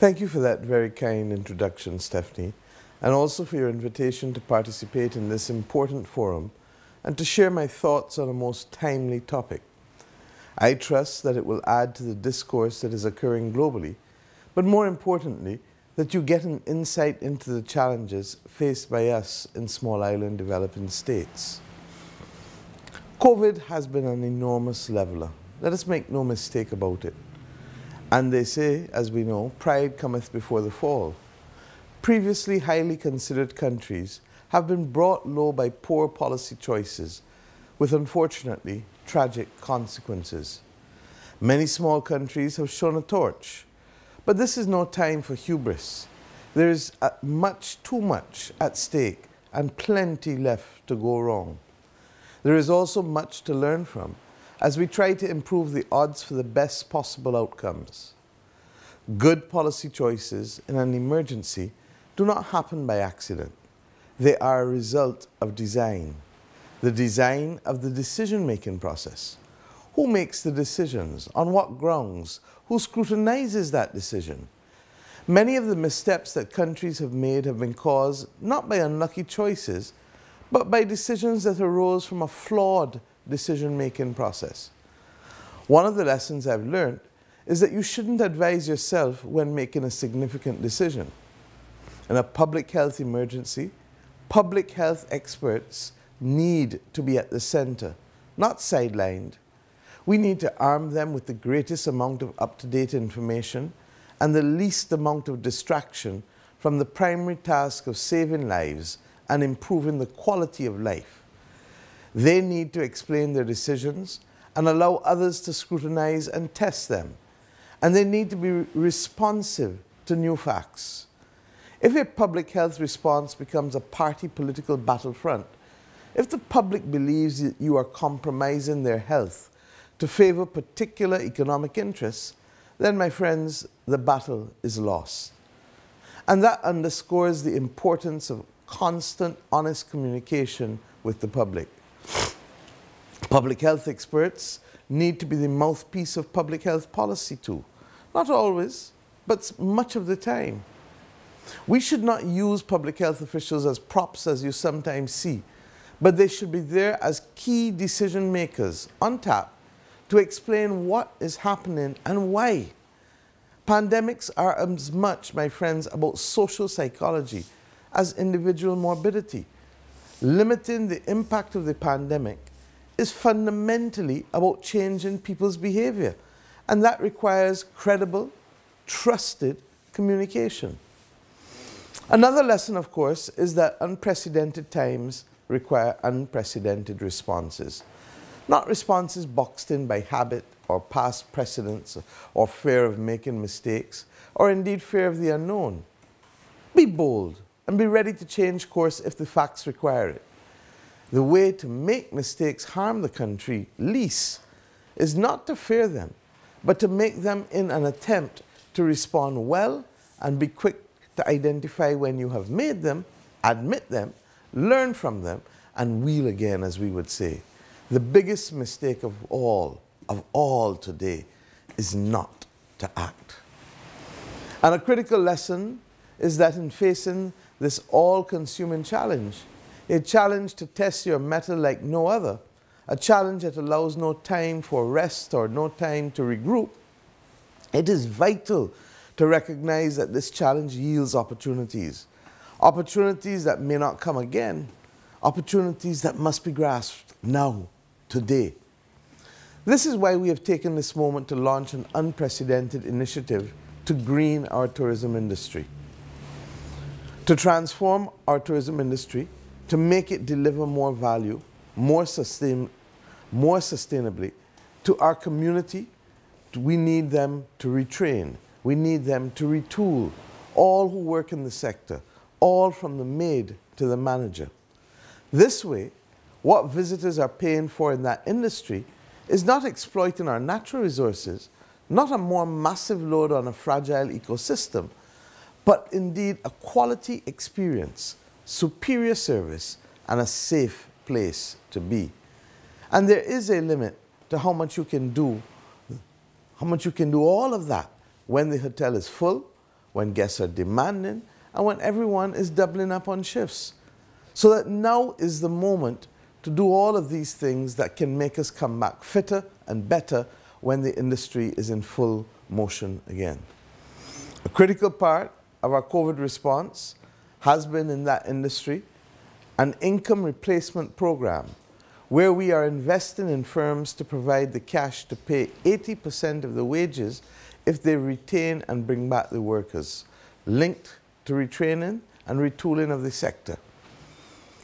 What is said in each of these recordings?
Thank you for that very kind introduction, Stephanie, and also for your invitation to participate in this important forum and to share my thoughts on a most timely topic. I trust that it will add to the discourse that is occurring globally, but more importantly, that you get an insight into the challenges faced by us in small island developing states. COVID has been an enormous leveler. Let us make no mistake about it. And they say, as we know, pride cometh before the fall. Previously highly considered countries have been brought low by poor policy choices, with unfortunately tragic consequences. Many small countries have shown a torch, but this is no time for hubris. There is uh, much, too much at stake and plenty left to go wrong. There is also much to learn from as we try to improve the odds for the best possible outcomes. Good policy choices in an emergency do not happen by accident. They are a result of design, the design of the decision-making process. Who makes the decisions? On what grounds? Who scrutinizes that decision? Many of the missteps that countries have made have been caused not by unlucky choices, but by decisions that arose from a flawed decision-making process. One of the lessons I've learned is that you shouldn't advise yourself when making a significant decision. In a public health emergency, public health experts need to be at the center, not sidelined. We need to arm them with the greatest amount of up-to-date information and the least amount of distraction from the primary task of saving lives and improving the quality of life. They need to explain their decisions and allow others to scrutinize and test them. And they need to be responsive to new facts. If a public health response becomes a party political battlefront, if the public believes that you are compromising their health to favor particular economic interests, then, my friends, the battle is lost. And that underscores the importance of constant, honest communication with the public. Public health experts need to be the mouthpiece of public health policy too. Not always, but much of the time. We should not use public health officials as props as you sometimes see, but they should be there as key decision makers on tap to explain what is happening and why. Pandemics are as much, my friends, about social psychology as individual morbidity. Limiting the impact of the pandemic is fundamentally about changing people's behavior, and that requires credible, trusted communication. Another lesson, of course, is that unprecedented times require unprecedented responses. Not responses boxed in by habit or past precedents or fear of making mistakes or indeed fear of the unknown. Be bold and be ready to change course if the facts require it. The way to make mistakes harm the country least is not to fear them, but to make them in an attempt to respond well and be quick to identify when you have made them, admit them, learn from them, and wheel again, as we would say. The biggest mistake of all, of all today, is not to act. And a critical lesson is that in facing this all-consuming challenge, a challenge to test your mettle like no other, a challenge that allows no time for rest or no time to regroup, it is vital to recognize that this challenge yields opportunities. Opportunities that may not come again, opportunities that must be grasped now today. This is why we have taken this moment to launch an unprecedented initiative to green our tourism industry. To transform our tourism industry, to make it deliver more value, more, sustain, more sustainably to our community, we need them to retrain. We need them to retool all who work in the sector, all from the maid to the manager. This way, what visitors are paying for in that industry is not exploiting our natural resources, not a more massive load on a fragile ecosystem, but indeed a quality experience, superior service, and a safe place to be. And there is a limit to how much you can do, how much you can do all of that when the hotel is full, when guests are demanding, and when everyone is doubling up on shifts. So that now is the moment to do all of these things that can make us come back fitter and better when the industry is in full motion again. A critical part of our COVID response has been in that industry an income replacement program where we are investing in firms to provide the cash to pay 80% of the wages if they retain and bring back the workers, linked to retraining and retooling of the sector.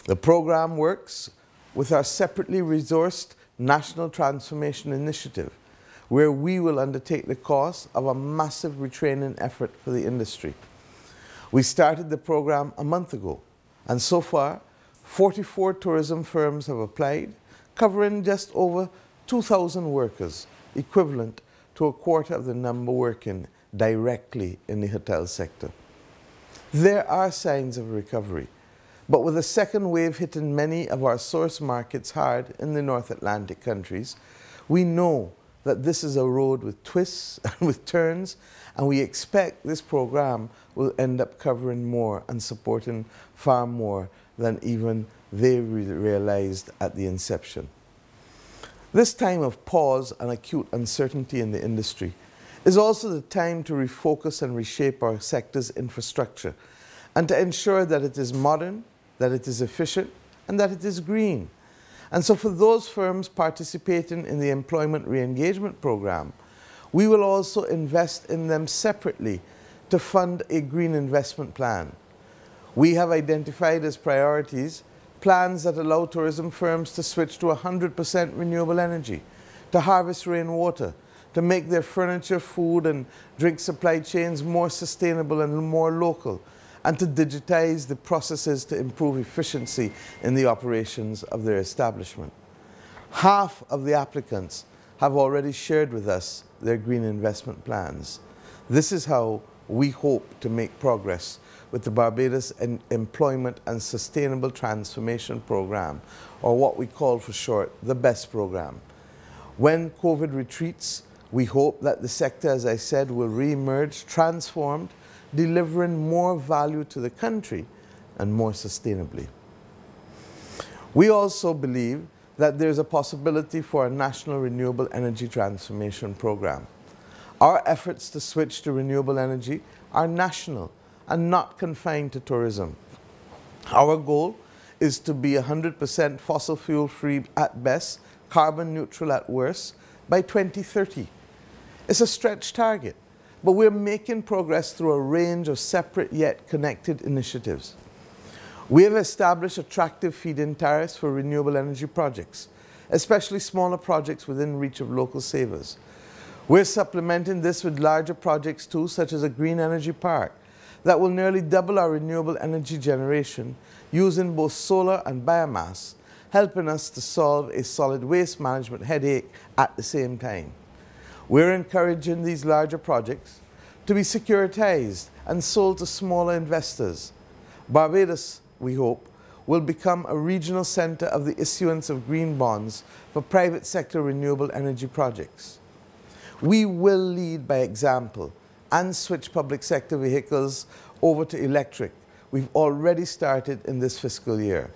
The program works with our separately resourced National Transformation Initiative, where we will undertake the cost of a massive retraining effort for the industry. We started the program a month ago, and so far, 44 tourism firms have applied, covering just over 2,000 workers, equivalent to a quarter of the number working directly in the hotel sector. There are signs of recovery, but with a second wave hitting many of our source markets hard in the North Atlantic countries, we know that this is a road with twists and with turns, and we expect this program will end up covering more and supporting far more than even they realized at the inception. This time of pause and acute uncertainty in the industry is also the time to refocus and reshape our sector's infrastructure and to ensure that it is modern, that it is efficient, and that it is green. And so for those firms participating in the Employment Re-Engagement Program, we will also invest in them separately to fund a green investment plan. We have identified as priorities plans that allow tourism firms to switch to 100% renewable energy, to harvest rainwater, to make their furniture, food and drink supply chains more sustainable and more local, and to digitize the processes to improve efficiency in the operations of their establishment. Half of the applicants have already shared with us their green investment plans. This is how we hope to make progress with the Barbados Employment and Sustainable Transformation Program, or what we call for short the BEST program. When COVID retreats, we hope that the sector, as I said, will re-emerge transformed, delivering more value to the country and more sustainably. We also believe that there's a possibility for a national renewable energy transformation program. Our efforts to switch to renewable energy are national and not confined to tourism. Our goal is to be 100% fossil fuel free at best, carbon neutral at worst by 2030. It's a stretch target, but we're making progress through a range of separate yet connected initiatives. We have established attractive feed-in tariffs for renewable energy projects, especially smaller projects within reach of local savers. We're supplementing this with larger projects too, such as a green energy park, that will nearly double our renewable energy generation using both solar and biomass, helping us to solve a solid waste management headache at the same time. We're encouraging these larger projects to be securitized and sold to smaller investors. Barbados, we hope, will become a regional center of the issuance of green bonds for private sector renewable energy projects. We will lead by example and switch public sector vehicles over to electric. We've already started in this fiscal year.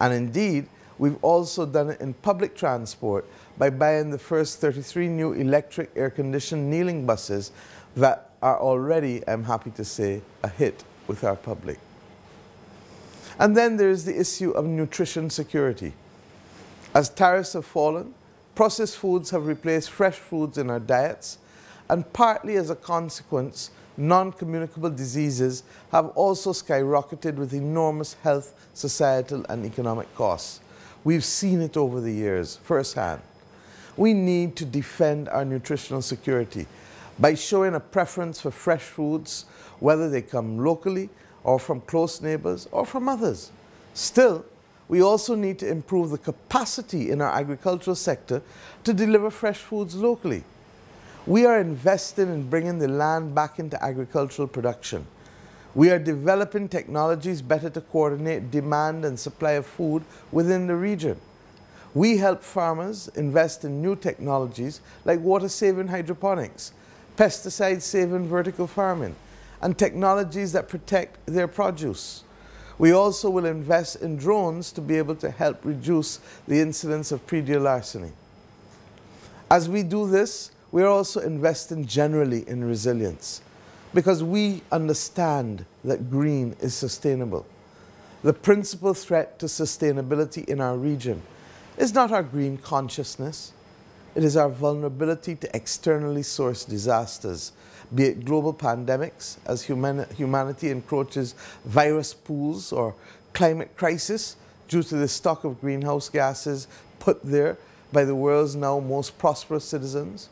And indeed, we've also done it in public transport by buying the first 33 new electric air-conditioned kneeling buses that are already, I'm happy to say, a hit with our public. And then there's the issue of nutrition security. As tariffs have fallen, processed foods have replaced fresh foods in our diets, and partly as a consequence, non-communicable diseases have also skyrocketed with enormous health, societal and economic costs. We've seen it over the years firsthand. We need to defend our nutritional security by showing a preference for fresh foods, whether they come locally or from close neighbors or from others. Still, we also need to improve the capacity in our agricultural sector to deliver fresh foods locally. We are investing in bringing the land back into agricultural production. We are developing technologies better to coordinate demand and supply of food within the region. We help farmers invest in new technologies like water-saving hydroponics, pesticide-saving vertical farming, and technologies that protect their produce. We also will invest in drones to be able to help reduce the incidence of praedial larceny. As we do this, we are also investing generally in resilience because we understand that green is sustainable. The principal threat to sustainability in our region is not our green consciousness, it is our vulnerability to externally sourced disasters, be it global pandemics as human humanity encroaches virus pools or climate crisis due to the stock of greenhouse gases put there by the world's now most prosperous citizens.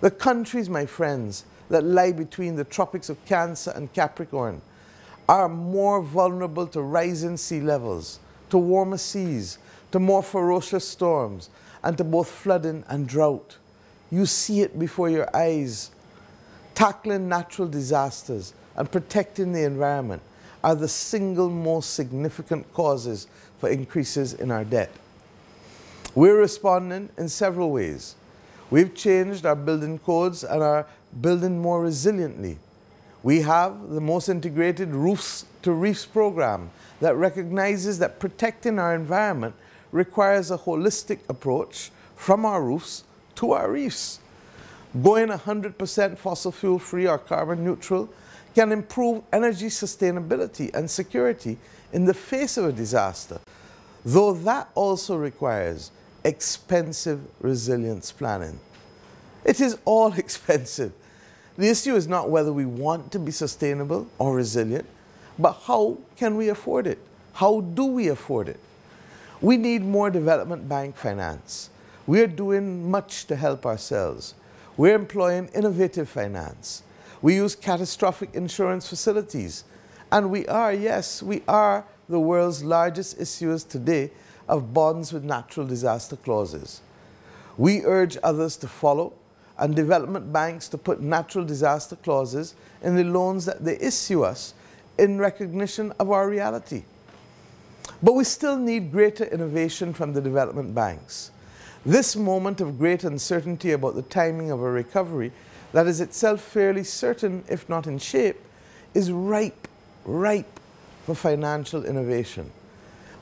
The countries, my friends, that lie between the tropics of Cancer and Capricorn are more vulnerable to rising sea levels, to warmer seas, to more ferocious storms, and to both flooding and drought. You see it before your eyes. Tackling natural disasters and protecting the environment are the single most significant causes for increases in our debt. We're responding in several ways. We've changed our building codes and are building more resiliently. We have the most integrated roofs to reefs program that recognizes that protecting our environment requires a holistic approach from our roofs to our reefs. Going 100% fossil fuel free or carbon neutral can improve energy sustainability and security in the face of a disaster, though that also requires expensive resilience planning. It is all expensive. The issue is not whether we want to be sustainable or resilient, but how can we afford it? How do we afford it? We need more development bank finance. We are doing much to help ourselves. We're employing innovative finance. We use catastrophic insurance facilities. And we are, yes, we are the world's largest issuers today of bonds with natural disaster clauses. We urge others to follow and development banks to put natural disaster clauses in the loans that they issue us in recognition of our reality. But we still need greater innovation from the development banks. This moment of great uncertainty about the timing of a recovery that is itself fairly certain, if not in shape, is ripe, ripe for financial innovation.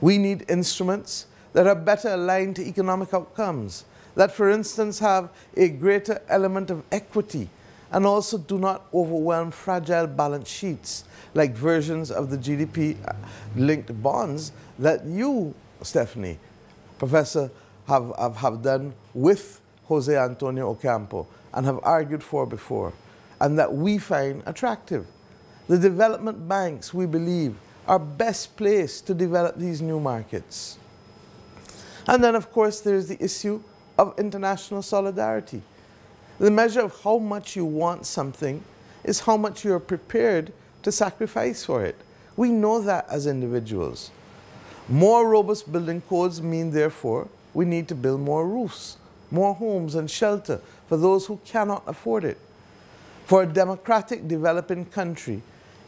We need instruments that are better aligned to economic outcomes, that, for instance, have a greater element of equity and also do not overwhelm fragile balance sheets like versions of the GDP uh, linked bonds that you, Stephanie, Professor, have, have, have done with Jose Antonio Ocampo and have argued for before, and that we find attractive. The development banks, we believe, are best placed to develop these new markets. And then, of course, there's the issue of international solidarity. The measure of how much you want something is how much you are prepared to sacrifice for it. We know that as individuals. More robust building codes mean, therefore, we need to build more roofs, more homes and shelter for those who cannot afford it. For a democratic developing country,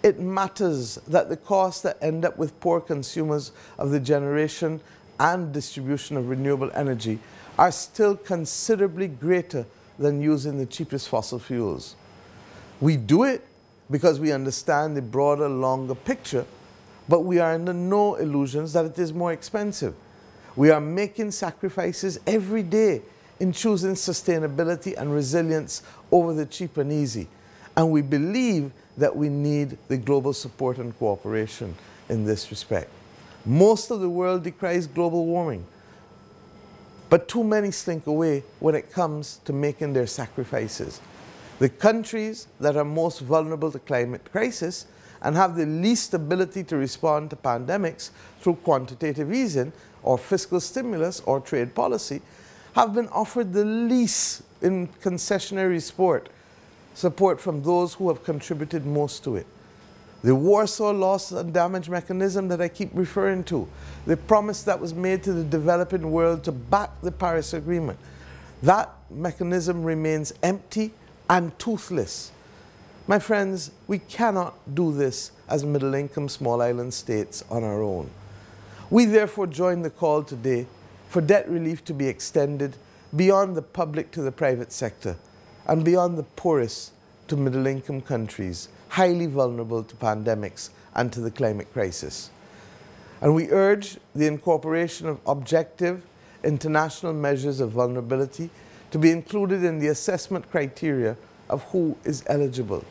it matters that the costs that end up with poor consumers of the generation and distribution of renewable energy are still considerably greater than using the cheapest fossil fuels. We do it because we understand the broader, longer picture, but we are under no illusions that it is more expensive. We are making sacrifices every day in choosing sustainability and resilience over the cheap and easy. And we believe that we need the global support and cooperation in this respect. Most of the world decries global warming, but too many slink away when it comes to making their sacrifices. The countries that are most vulnerable to climate crisis and have the least ability to respond to pandemics through quantitative easing or fiscal stimulus or trade policy have been offered the least in concessionary support, support from those who have contributed most to it. The Warsaw Loss and Damage Mechanism that I keep referring to, the promise that was made to the developing world to back the Paris Agreement, that mechanism remains empty and toothless. My friends, we cannot do this as middle income small island states on our own. We therefore join the call today for debt relief to be extended beyond the public to the private sector and beyond the poorest to middle income countries highly vulnerable to pandemics and to the climate crisis. And we urge the incorporation of objective international measures of vulnerability to be included in the assessment criteria of who is eligible.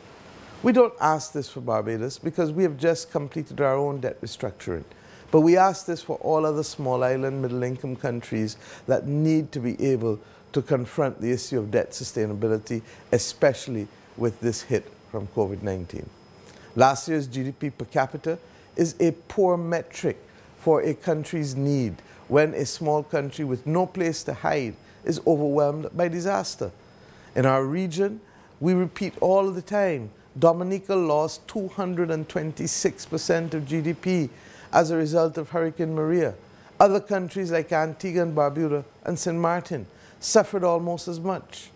We don't ask this for Barbados because we have just completed our own debt restructuring. But we ask this for all other small island middle income countries that need to be able to confront the issue of debt sustainability, especially with this hit from COVID-19. Last year's GDP per capita is a poor metric for a country's need when a small country with no place to hide is overwhelmed by disaster. In our region, we repeat all the time, Dominica lost 226% of GDP as a result of Hurricane Maria. Other countries like Antigua and Barbuda and St. Martin suffered almost as much.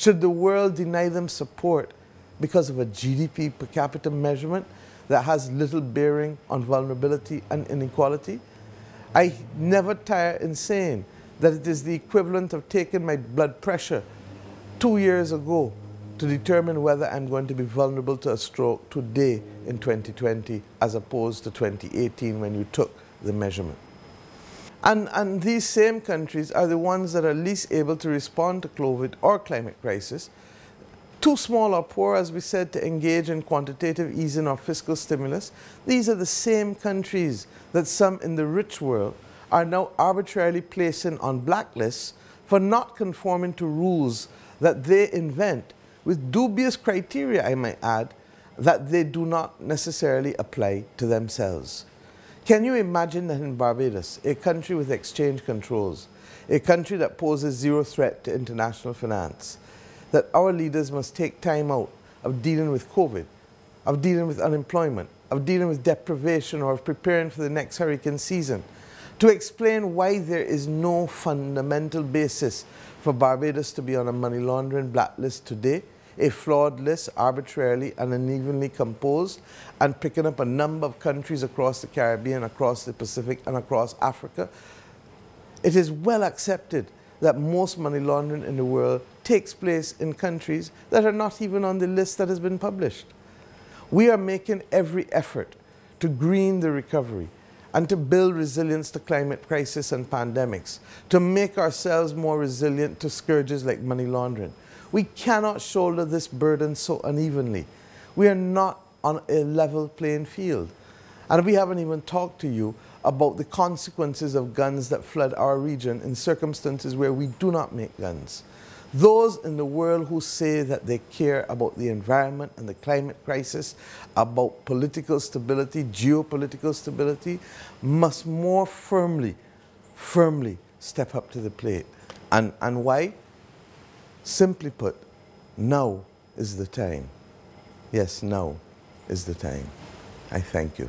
Should the world deny them support because of a GDP per capita measurement that has little bearing on vulnerability and inequality? I never tire in saying that it is the equivalent of taking my blood pressure two years ago to determine whether I'm going to be vulnerable to a stroke today in 2020 as opposed to 2018 when you took the measurement. And, and these same countries are the ones that are least able to respond to COVID or climate crisis too small or poor, as we said, to engage in quantitative easing or fiscal stimulus. These are the same countries that some in the rich world are now arbitrarily placing on blacklists for not conforming to rules that they invent with dubious criteria, I might add, that they do not necessarily apply to themselves. Can you imagine that in Barbados, a country with exchange controls, a country that poses zero threat to international finance, that our leaders must take time out of dealing with COVID, of dealing with unemployment, of dealing with deprivation, or of preparing for the next hurricane season, to explain why there is no fundamental basis for Barbados to be on a money laundering blacklist today, a flawed list, arbitrarily and unevenly composed, and picking up a number of countries across the Caribbean, across the Pacific, and across Africa. It is well accepted that most money laundering in the world takes place in countries that are not even on the list that has been published. We are making every effort to green the recovery and to build resilience to climate crisis and pandemics, to make ourselves more resilient to scourges like money laundering. We cannot shoulder this burden so unevenly. We are not on a level playing field. And we haven't even talked to you about the consequences of guns that flood our region in circumstances where we do not make guns. Those in the world who say that they care about the environment and the climate crisis, about political stability, geopolitical stability, must more firmly, firmly step up to the plate. And, and why? Simply put, now is the time. Yes, now is the time. I thank you.